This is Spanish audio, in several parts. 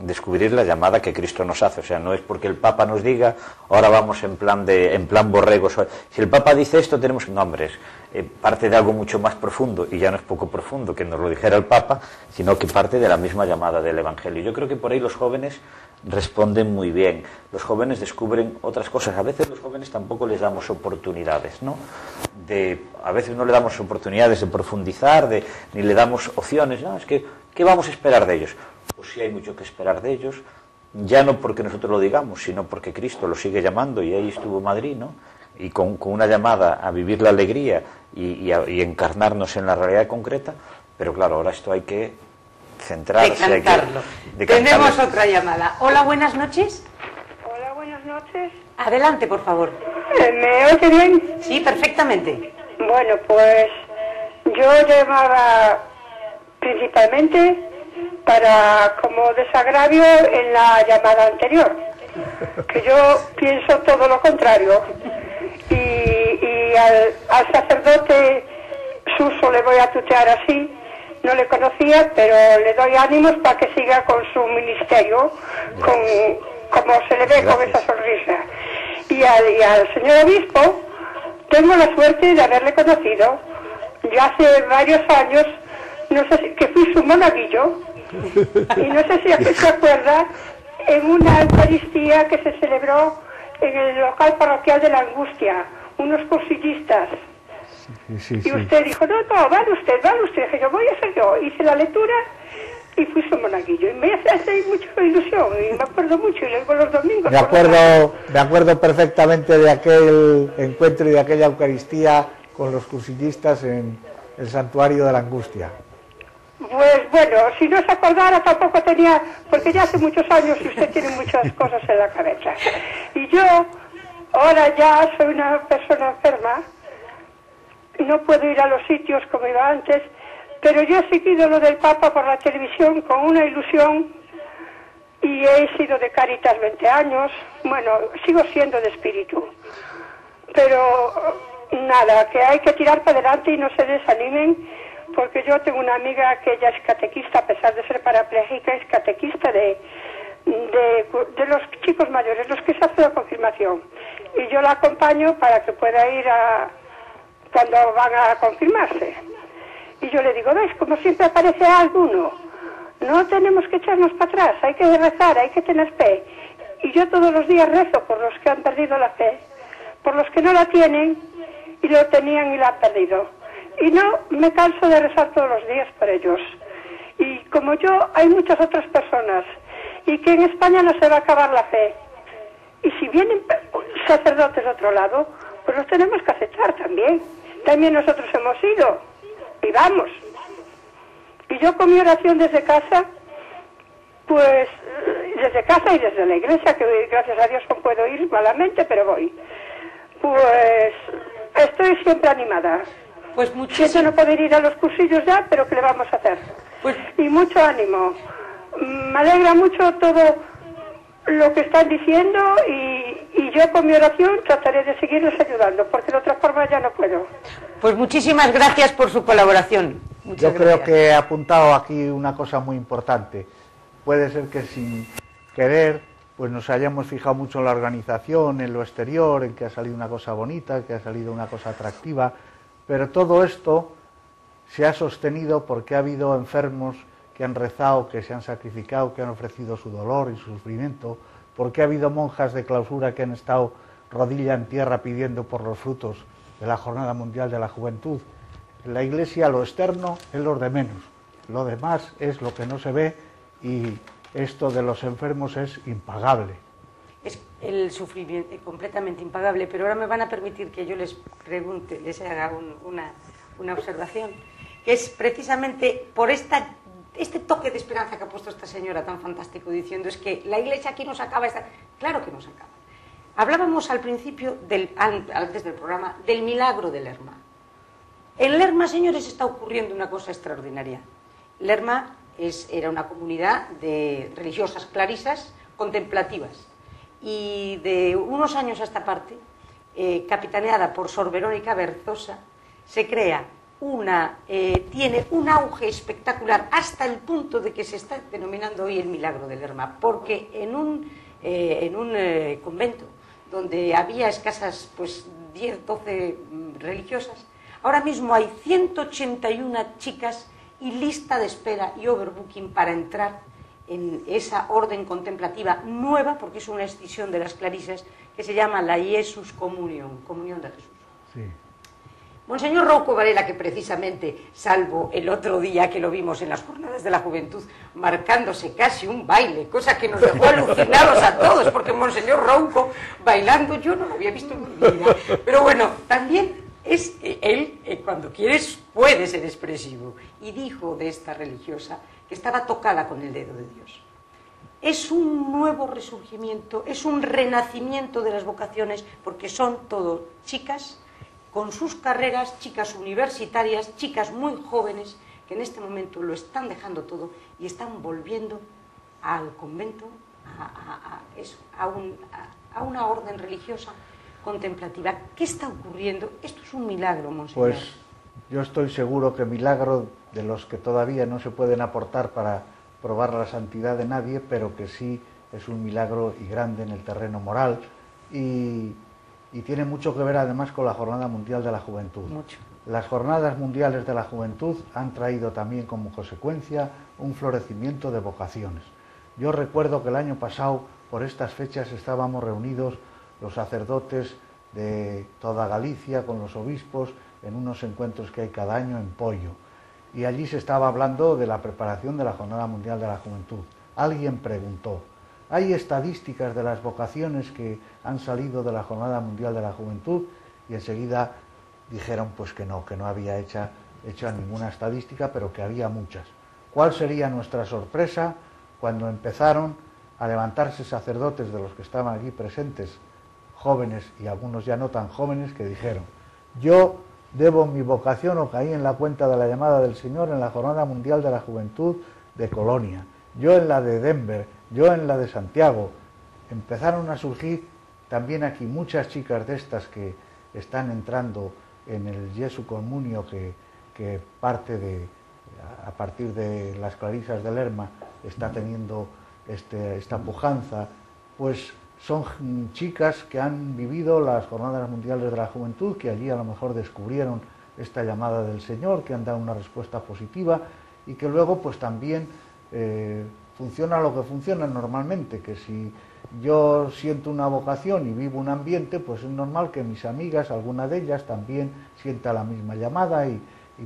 descubrir la llamada que Cristo nos hace. O sea, no es porque el Papa nos diga, ahora vamos en plan de, en plan borrego. Si el Papa dice esto, tenemos nombres. Eh, parte de algo mucho más profundo, y ya no es poco profundo que nos lo dijera el Papa, sino que parte de la misma llamada del Evangelio. Yo creo que por ahí los jóvenes responden muy bien. Los jóvenes descubren otras cosas. A veces los jóvenes tampoco les damos oportunidades, ¿no? De, a veces no le damos oportunidades de profundizar, de, ni le damos opciones. No, es que, ¿qué vamos a esperar de ellos? Pues sí hay mucho que esperar de ellos, ya no porque nosotros lo digamos, sino porque Cristo lo sigue llamando y ahí estuvo Madrid, ¿no? Y con, una llamada a vivir la alegría y, encarnarnos en la realidad concreta, pero claro, ahora esto hay que centrarse. Hay que, Tenemos otra llamada. Hola, buenas noches. Hola, buenas noches. Adelante, por favor. Eh, ¿Me oye bien? Sí, perfectamente. Bueno, pues yo llamaba principalmente para como desagravio en la llamada anterior, que yo pienso todo lo contrario. Y, al, sacerdote Suso le voy a tutear así, no le conocía, pero le doy ánimos para que siga con su ministerio, con, como se le ve con esa sonrisa. Y al, y al señor obispo, tengo la suerte de haberle conocido. Ya hace varios años, no sé si, que fui su monaguillo, y no sé si se acuerda, en una Eucaristía que se celebró en el local parroquial de la Angustia, unos cursillistas. Y usted dijo, no, no, vale usted, vale usted. Dije, yo voy a ser yo. Hice la lectura y fui su monaguillo. Y me hace mucha ilusión y me acuerdo mucho y luego los domingos. Me acuerdo, me acuerdo perfectamente de aquel encuentro y de aquella Eucaristía con los cursillistas en el santuario de la Angustia. Pues bueno, si no se acordara tampoco tenía, porque ya hace muchos años y usted tiene muchas cosas en la cabeza. Y yo ahora ya soy una persona enferma, no puedo ir a los sitios como iba antes, pero yo he seguido lo del Papa por la televisión con una ilusión y he sido de Caritas 20 años, bueno, sigo siendo de espíritu, pero nada, que hay que tirar para adelante y no se desanimen porque yo tengo una amiga que ella es catequista, a pesar de ser parapléjica, es catequista de, de, los chicos mayores, los que se hacen la confirmación. Y yo la acompaño para que pueda ir a cuando van a confirmarse. Y yo le digo, ¿ves? Como siempre aparece alguno. No tenemos que echarnos para atrás, hay que rezar, hay que tener fe. Y yo todos los días rezo por los que han perdido la fe, por los que no la tienen y lo tenían y la han perdido y no me canso de rezar todos los días por ellos. Y como yo, hay muchas otras personas y que en España no se va a acabar la fe. Y si vienen sacerdotes de otro lado, pues los tenemos que aceptar también. También nosotros hemos ido y vamos. Y yo con mi oración desde casa, pues desde casa y desde la iglesia, que gracias a Dios no puedo ir malamente, pero voy. Pues estoy siempre animada. Pues muchísimo. no poder ir a los cursillos ya, pero ¿qué le vamos a hacer? Pues... Y mucho ánimo. Me alegra mucho todo lo que están diciendo y, y, yo con mi oración trataré de seguirles ayudando, porque de otra forma ya no puedo. Pues muchísimas gracias por su colaboración. yo creo que he apuntado aquí una cosa muy importante. Puede ser que sin querer pues nos hayamos fijado mucho en la organización, en lo exterior, en que ha salido una cosa bonita, que ha salido una cosa atractiva, pero todo esto se ha sostenido porque ha habido enfermos que han rezado, que se han sacrificado, que han ofrecido su dolor y su sufrimiento, porque ha habido monjas de clausura que han estado rodilla en tierra pidiendo por los frutos de la Jornada Mundial de la Juventud. En la Iglesia lo externo es lo de menos, lo demás es lo que no se ve y esto de los enfermos es impagable es el sufrimiento completamente impagable, pero ahora me van a permitir que yo les pregunte, les haga una, una, observación, que es precisamente por esta, este toque de esperanza que ha puesto esta señora tan fantástico diciendo, es que la iglesia aquí nos acaba, claro que nos acaba. Hablábamos al principio, del, antes del programa, del milagro de Lerma. En Lerma, señores, está ocurriendo una cosa extraordinaria. Lerma es, era una comunidad de religiosas clarisas contemplativas y de unos años a esta parte, eh, capitaneada por Sor Verónica Berzosa, se crea una, eh, tiene un auge espectacular hasta el punto de que se está denominando hoy el milagro del Lerma, porque en un, eh, en un eh, convento donde había escasas pues 10, 12 mm, religiosas, ahora mismo hay 181 chicas y lista de espera y overbooking para entrar en esa orden contemplativa nueva, porque es una escisión de las clarisas, que se llama la Jesus Communion, comunión de Jesús. Sí. Monseñor Rouco Varela, que precisamente, salvo el otro día que lo vimos en las jornadas de la juventud, marcándose casi un baile, cosa que nos dejó alucinados a todos, porque Monseñor Rouco bailando yo no lo había visto en mi vida. Pero bueno, también es él, eh, cuando quieres, puede ser expresivo. Y dijo de esta religiosa que estaba tocada con el dedo de Dios. Es un nuevo resurgimiento, es un renacimiento de las vocaciones, porque son todo chicas con sus carreras, chicas universitarias, chicas muy jóvenes, que en este momento lo están dejando todo y están volviendo al convento, a, una orden religiosa contemplativa. ¿Qué está ocurriendo? Esto es un milagro, Monseñor. Pues yo estoy seguro que milagro de los que todavía no se pueden aportar para probar la santidad de nadie, pero que sí es un milagro y grande en el terreno moral y y tiene mucho que ver además con la Jornada Mundial de la Juventud. Mucho. Las Jornadas Mundiales de la Juventud han traído también como consecuencia un florecimiento de vocaciones. Yo recuerdo que el año pasado, por estas fechas, estábamos reunidos los sacerdotes de toda Galicia con los obispos en unos encuentros que hay cada año en Pollo. Y allí se estaba hablando de la preparación de la Jornada Mundial de la Juventud. Alguien preguntó, hay estadísticas de las vocaciones que han salido de la Jornada Mundial de la Juventud y enseguida dijeron pues que no, que no había hecha, hecha ninguna estadística, pero que había muchas. ¿Cuál sería nuestra sorpresa cuando empezaron a levantarse sacerdotes de los que estaban aquí presentes, jóvenes y algunos ya no tan jóvenes, que dijeron, yo debo mi vocación o caí en la cuenta de la llamada del Señor en la Jornada Mundial de la Juventud de Colonia, yo en la de Denver, yo en la de Santiago, empezaron a surgir también aquí muchas chicas de estas que están entrando en el Jesu Comunio que, parte de, a partir de las clarisas del Lerma está teniendo este, esta pujanza, pues son chicas que han vivido las jornadas mundiales de la juventud, que allí a lo mejor descubrieron esta llamada del Señor, que han dado una respuesta positiva y que luego pues también eh, funciona lo que funciona normalmente, que si yo siento una vocación y vivo un ambiente, pues es normal que mis amigas, alguna de ellas, también sienta la misma llamada y,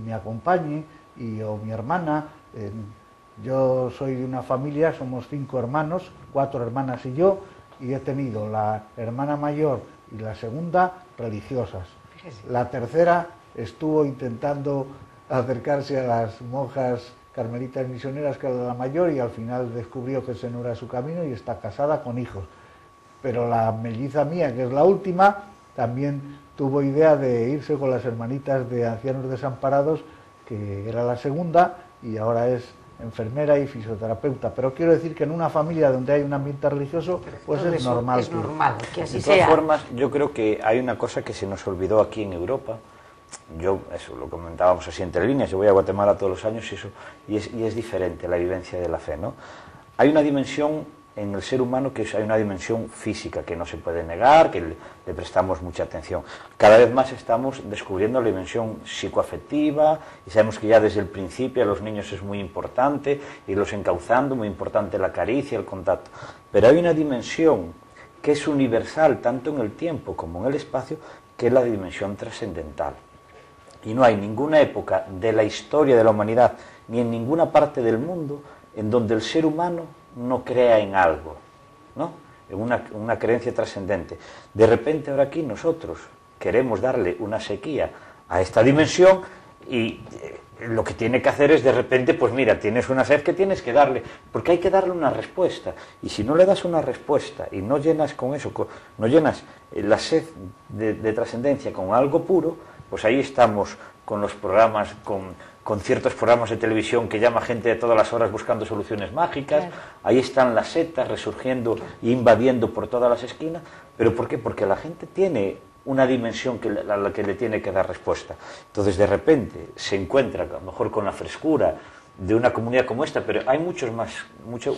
me acompañe, y, o mi hermana. yo soy de una familia, somos cinco hermanos, cuatro hermanas y yo, y he tenido la hermana mayor y la segunda religiosas. La tercera estuvo intentando acercarse a las monjas carmelitas misioneras que era la mayor y al final descubrió que ese no era su camino y está casada con hijos. Pero la melliza mía, que es la última, también tuvo idea de irse con las hermanitas de ancianos desamparados, que era la segunda, y ahora es enfermera y fisioterapeuta. Pero quiero decir que en una familia donde hay un ambiente religioso, pues es normal. Es normal que así de todas sea. formas, yo creo que hay una cosa que se nos olvidó aquí en Europa, yo, eso lo comentábamos así entre líneas, yo voy a Guatemala todos los años y, eso, y, es, diferente la vivencia de la fe, ¿no? Hay una dimensión en el ser humano que hay una dimensión física que no se puede negar, que le, prestamos mucha atención. Cada vez más estamos descubriendo la dimensión psicoafectiva y sabemos que ya desde el principio a los niños es muy importante irlos encauzando, muy importante la caricia, el contacto. Pero hay una dimensión que es universal tanto en el tiempo como en el espacio, que es la dimensión trascendental. Y no hay ninguna época de la historia de la humanidad, ni en ninguna parte del mundo, en donde el ser humano no crea en algo, ¿no? En una, una creencia trascendente. De repente ahora aquí nosotros queremos darle una sequía a esta dimensión y eh, lo que tiene que hacer es de repente, pues mira, tienes una sed que tienes que darle, porque hay que darle una respuesta. Y si no le das una respuesta y no llenas con eso, no llenas la sed de trascendencia con algo puro, pues ahí estamos con los programas, con, con, ciertos programas de televisión que llama gente de todas las horas buscando soluciones mágicas, claro. ahí están las setas resurgiendo e invadiendo por todas las esquinas, pero ¿por qué? Porque la gente tiene una dimensión que, a la que le tiene que dar respuesta. Entonces, de repente, se encuentra a lo mejor con la frescura de una comunidad como esta, pero hay muchos más, mucho,